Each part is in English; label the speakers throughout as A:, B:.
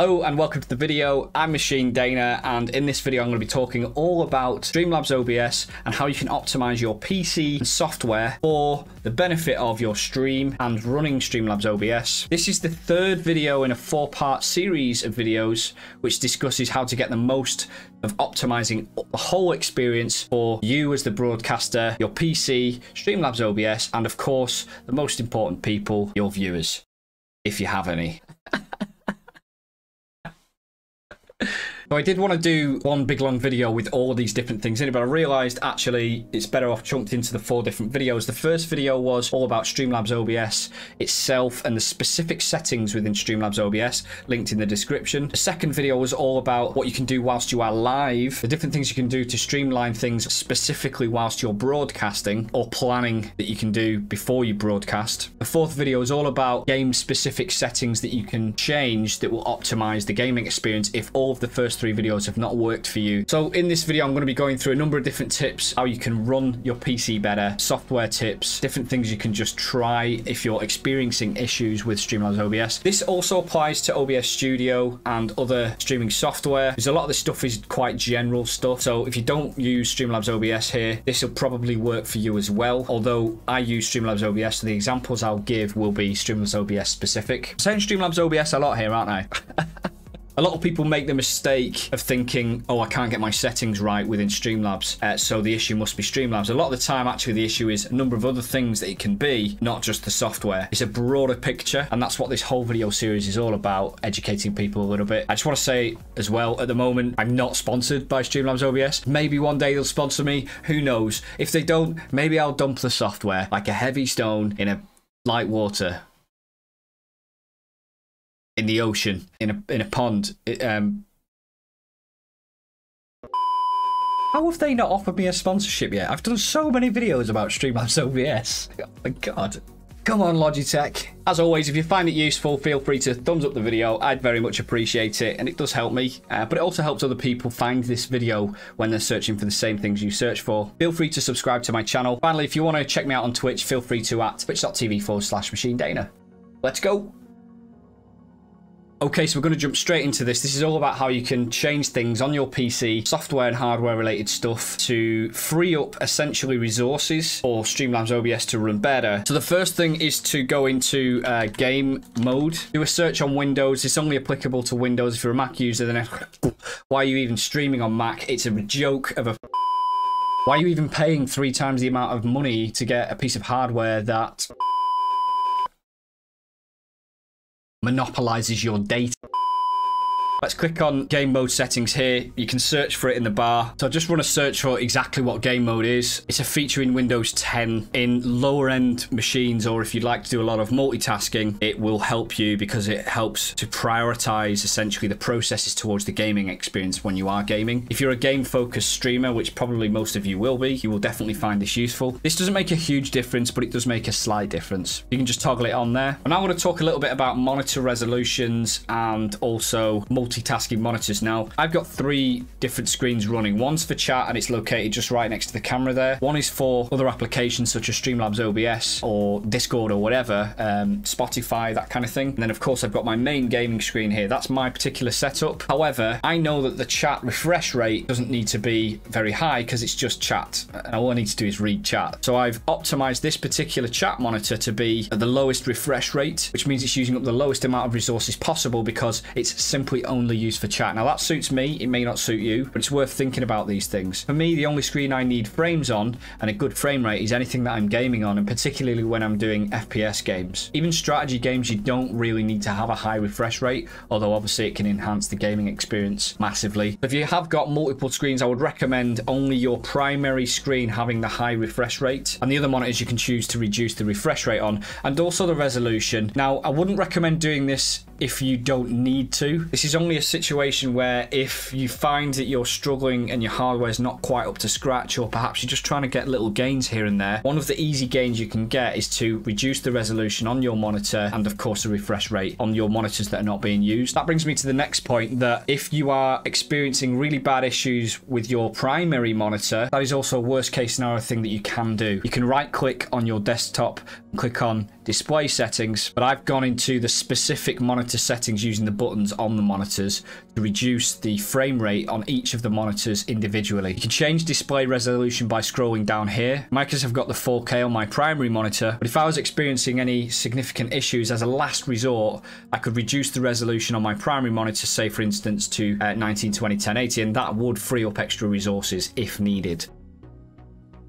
A: Hello and welcome to the video. I'm Machine Daena and in this video I'm going to be talking all about Streamlabs OBS and how you can optimize your PC and software for the benefit of your stream and running Streamlabs OBS. This is the third video in a four-part series of videos which discusses how to get the most of optimizing the whole experience for you as the broadcaster, your PC, Streamlabs OBS, and of course, the most important people, your viewers, if you have any. So I did want to do one big long video with all these different things in it, but I realized actually it's better off chunked into the four different videos. The first video was all about Streamlabs OBS itself and the specific settings within Streamlabs OBS, linked in the description. The second video was all about what you can do whilst you are live, the different things you can do to streamline things specifically whilst you're broadcasting or planning that you can do before you broadcast. The fourth video is all about game specific settings that you can change that will optimize the gaming experience if all of the first three videos have not worked for you. So in this video, I'm going to be going through a number of different tips, how you can run your PC better, software tips, different things you can just try if you're experiencing issues with Streamlabs OBS. This also applies to OBS Studio and other streaming software. Because a lot of this stuff is quite general stuff. So if you don't use Streamlabs OBS here, this will probably work for you as well. Although I use Streamlabs OBS, so the examples I'll give will be Streamlabs OBS specific. I'm saying Streamlabs OBS a lot here, aren't I? A lot of people make the mistake of thinking, oh, I can't get my settings right within Streamlabs, uh, so the issue must be Streamlabs. A lot of the time, actually, the issue is a number of other things that it can be, not just the software. It's a broader picture, and that's what this whole video series is all about, educating people a little bit. I just want to say as well, at the moment, I'm not sponsored by Streamlabs OBS. Maybe one day they'll sponsor me. Who knows? If they don't, maybe I'll dump the software like a heavy stone in a light water in the ocean in a in a pond. It, um, how have they not offered me a sponsorship yet? I've done so many videos about Streamlabs OBS. Oh my god. Come on, Logitech. As always, if you find it useful, feel free to thumbs up the video. I'd very much appreciate it, and it does help me. Uh, but it also helps other people find this video when they're searching for the same things you search for. Feel free to subscribe to my channel. Finally, if you want to check me out on Twitch, feel free to at twitch.tv forward slash machine daena. Let's go. Okay, so we're going to jump straight into this. This is all about how you can change things on your PC, software and hardware related stuff to free up essentially resources for Streamlabs OBS to run better. So the first thing is to go into uh, game mode. Do a search on Windows. It's only applicable to Windows. If you're a Mac user, then why are you even streaming on Mac? It's a joke of a... Why are you even paying three times the amount of money to get a piece of hardware that monopolizes your data. Let's click on game mode settings here. You can search for it in the bar. So I just run a search for exactly what game mode is. It's a feature in Windows 10 in lower end machines, or if you'd like to do a lot of multitasking, it will help you because it helps to prioritize essentially the processes towards the gaming experience when you are gaming. If you're a game focused streamer, which probably most of you will be, you will definitely find this useful. This doesn't make a huge difference, but it does make a slight difference. You can just toggle it on there. And I want to talk a little bit about monitor resolutions and also multi multitasking monitors. Now, I've got three different screens running. One's for chat and it's located just right next to the camera there. One is for other applications such as Streamlabs OBS or Discord or whatever, um, Spotify, that kind of thing. And then, of course, I've got my main gaming screen here. That's my particular setup. However, I know that the chat refresh rate doesn't need to be very high because it's just chat. And all I need to do is read chat. So I've optimized this particular chat monitor to be at the lowest refresh rate, which means it's using up the lowest amount of resources possible because it's simply only only used for chat. Now that suits me, it may not suit you, but it's worth thinking about these things. For me, the only screen I need frames on and a good frame rate is anything that I'm gaming on, and particularly when I'm doing FPS games. Even strategy games, you don't really need to have a high refresh rate, although obviously it can enhance the gaming experience massively. If you have got multiple screens, I would recommend only your primary screen having the high refresh rate, and the other monitors you can choose to reduce the refresh rate on, and also the resolution. Now, I wouldn't recommend doing this if you don't need to. This is only a situation where if you find that you're struggling and your hardware is not quite up to scratch, or perhaps you're just trying to get little gains here and there, one of the easy gains you can get is to reduce the resolution on your monitor and, of course, the refresh rate on your monitors that are not being used. That brings me to the next point that if you are experiencing really bad issues with your primary monitor, that is also a worst case scenario thing that you can do. You can right click on your desktop click on display settings, but I've gone into the specific monitor settings using the buttons on the monitors to reduce the frame rate on each of the monitors individually. You can change display resolution by scrolling down here. Microsoft have got the 4K on my primary monitor, but if I was experiencing any significant issues as a last resort, I could reduce the resolution on my primary monitor, say for instance to uh, 1920 1080, and that would free up extra resources if needed.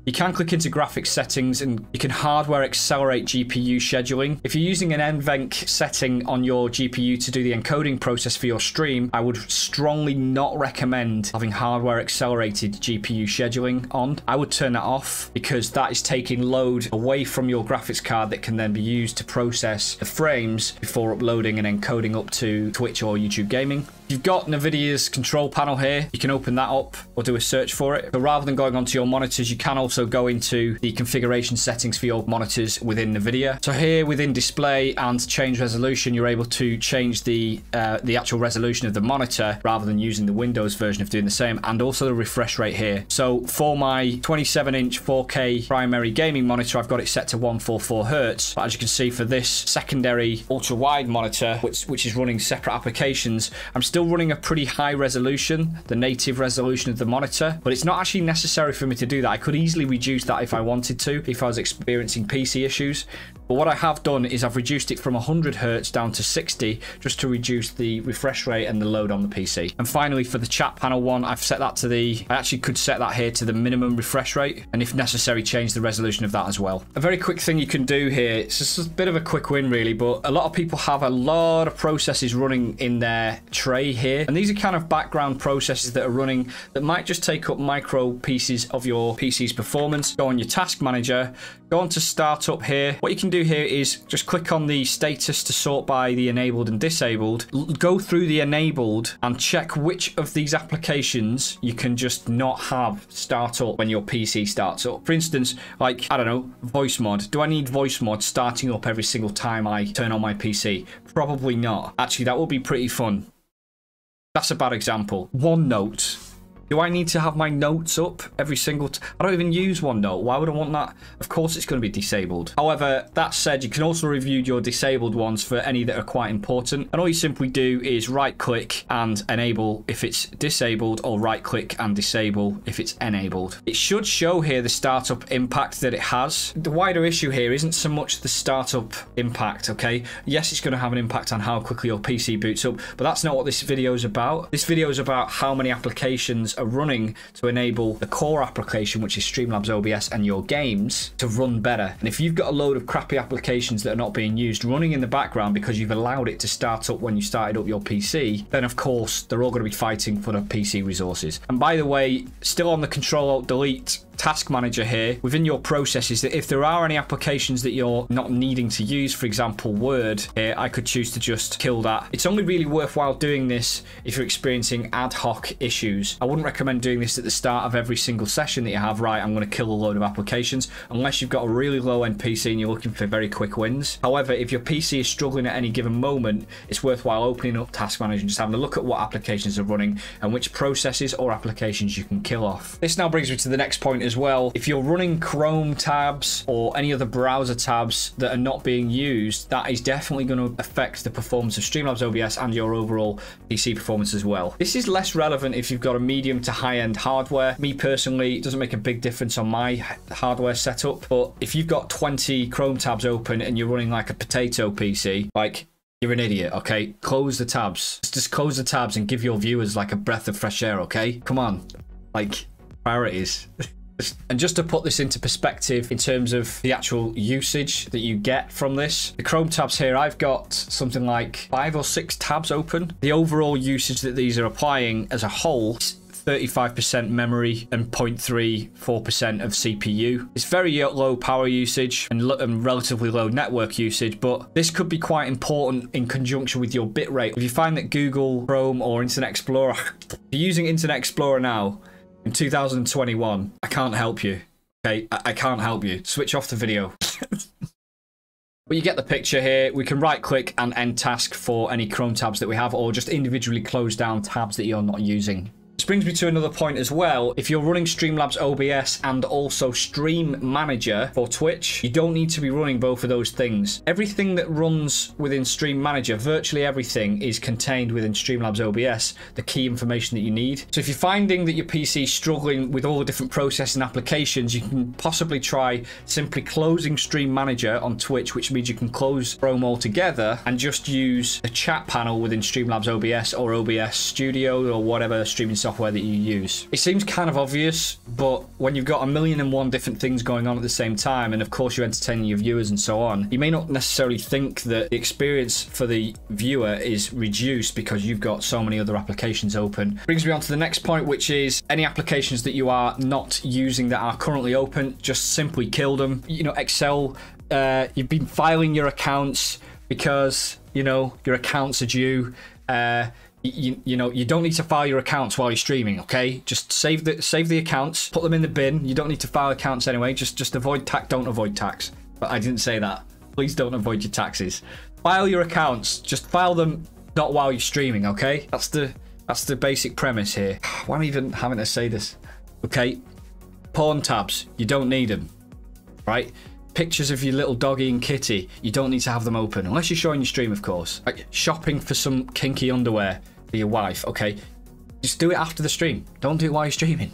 A: You can click into graphics settings and you can hardware accelerate GPU scheduling. If you're using an NVENC setting on your GPU to do the encoding process for your stream, I would strongly not recommend having hardware accelerated GPU scheduling on. I would turn that off because that is taking load away from your graphics card that can then be used to process the frames before uploading and encoding up to Twitch or YouTube gaming. You've got NVIDIA's control panel here. You can open that up or do a search for it. But rather than going onto your monitors, you can also go into the configuration settings for your monitors within NVIDIA. So here within display and change resolution, you're able to change the, uh, the actual resolution of the monitor rather than using the Windows version of doing the same and also the refresh rate here. So for my 27 inch 4K primary gaming monitor, I've got it set to 144 Hertz. But as you can see for this secondary ultra wide monitor, which, which is running separate applications, I'm still still running a pretty high resolution, the native resolution of the monitor, but it's not actually necessary for me to do that. I could easily reduce that if I wanted to, if I was experiencing PC issues. But what I have done is I've reduced it from 100 Hertz down to 60 just to reduce the refresh rate and the load on the PC. And finally, for the chat panel one, I've set that to the, I actually could set that here to the minimum refresh rate and if necessary, change the resolution of that as well. A very quick thing you can do here, it's just a bit of a quick win really, but a lot of people have a lot of processes running in their tray here. And these are kind of background processes that are running that might just take up micro pieces of your PC's performance. Go on your task manager, go on to startup here. What you can do here is just click on the status to sort by the enabled and disabled. L go through the enabled and check which of these applications you can just not have start up when your PC starts up. For instance, like, I don't know, Voicemod. Do I need Voicemod starting up every single time I turn on my PC? Probably not. Actually, that would be pretty fun. That's a bad example. OneNote. Do I need to have my notes up every single I don't even use OneNote. Why would I want that? Of course it's going to be disabled. However, that said, you can also review your disabled ones for any that are quite important. And all you simply do is right click and enable if it's disabled or right click and disable if it's enabled. It should show here the startup impact that it has. The wider issue here isn't so much the startup impact, okay? Yes, it's going to have an impact on how quickly your PC boots up, but that's not what this video is about. This video is about how many applications are running to enable the core application, which is Streamlabs OBS and your games to run better. And if you've got a load of crappy applications that are not being used running in the background because you've allowed it to start up when you started up your PC, then of course they're all going to be fighting for the PC resources. And by the way, still on the Control Alt Delete task manager here within your processes that if there are any applications that you're not needing to use, for example, Word, here, I could choose to just kill that. It's only really worthwhile doing this if you're experiencing ad hoc issues. I wouldn't recommend doing this at the start of every single session that you have, right, I'm going to kill a load of applications, unless you've got a really low-end PC and you're looking for very quick wins. However, if your PC is struggling at any given moment, it's worthwhile opening up Task Manager and just having a look at what applications are running and which processes or applications you can kill off. This now brings me to the next point as well. If you're running Chrome tabs or any other browser tabs that are not being used, that is definitely going to affect the performance of Streamlabs OBS and your overall PC performance as well. This is less relevant if you've got a medium to high-end hardware. Me personally, it doesn't make a big difference on my hardware setup, but if you've got 20 Chrome tabs open and you're running like a potato PC, like you're an idiot, okay? Close the tabs. Just close the tabs and give your viewers like a breath of fresh air, okay? Come on. Like, priorities. And just to put this into perspective in terms of the actual usage that you get from this, the Chrome tabs here, I've got something like five or six tabs open. The overall usage that these are applying as a whole 35% memory and 0.34% of CPU. It's very low power usage and, and, relatively low network usage, but this could be quite important in conjunction with your bitrate. If you find that Google, Chrome, or Internet Explorer, if you're using Internet Explorer now, in 2021, I can't help you. Okay, I, I can't help you. Switch off the video. But you get the picture here. We can right click and end task for any Chrome tabs that we have or just individually close down tabs that you're not using. Just brings me to another point as well. If you're running Streamlabs OBS and also Stream Manager for Twitch, you don't need to be running both of those things. Everything that runs within Stream Manager, virtually everything is contained within Streamlabs OBS, the key information that you need. So if you're finding that your PC is struggling with all the different processing applications, you can possibly try simply closing Stream Manager on Twitch, which means you can close Chrome altogether and just use the chat panel within Streamlabs OBS or OBS Studio or whatever streaming software that you use. It seems kind of obvious, but when you've got a million and one different things going on at the same time, and of course you're entertaining your viewers and so on, you may not necessarily think that the experience for the viewer is reduced because you've got so many other applications open. Brings me on to the next point, which is any applications that you are not using that are currently open, just simply kill them. You know, Excel, uh, you've been filing your accounts because, you know, your accounts are due. Uh, you, you know you don't need to file your accounts while you're streaming okay? Just save the save the accounts put them in the bin. You don't need to file accounts anyway. Just just avoid tax don't avoid tax. But i didn't say that. Please don't avoid your taxes. File your accounts. Just file them not while you're streaming okay? That's the that's the basic premise here. Why am i even having to say this? Okay. Porn tabs. You don't need them right pictures of your little doggy and kitty you don't need to have them open unless you're showing your stream of course like shopping for some kinky underwear for your wife, okay? Just do it after the stream. Don't do it while you're streaming.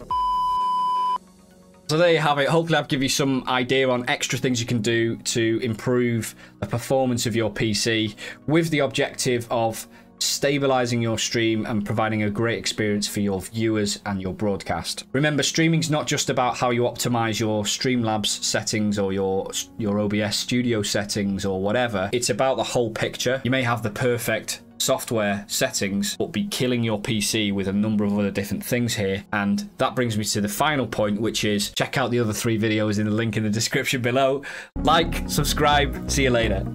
A: So there you have it. Hopefully I've given you some idea on extra things you can do to improve the performance of your PC with the objective of stabilizing your stream and providing a great experience for your viewers and your broadcast. Remember, streaming's not just about how you optimize your Streamlabs settings or your your OBS studio settings or whatever. It's about the whole picture. You may have the perfect software settings, but be killing your PC with a number of other different things here. And that brings me to the final point, which is check out the other three videos in the link in the description below. Like, subscribe, see you later.